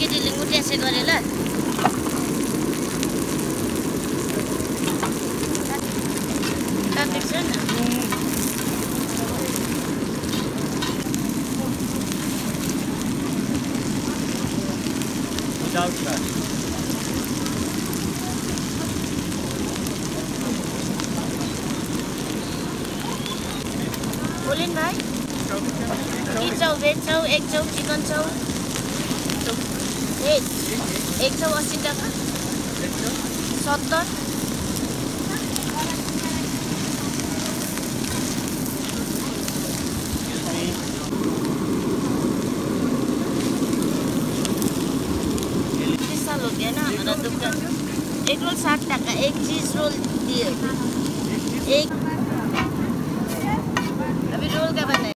केटी लिङ्गुटे गरे गरेँ ल बोलिन् भाइ। एक छौ भेज छौ एक छौ चिकन छौ? भेज एक चाउ अस्सी टाका सत्तर साल हो गया ना हमारा दुकान एक रोल साठ टाका एक चीज रोल दिए एक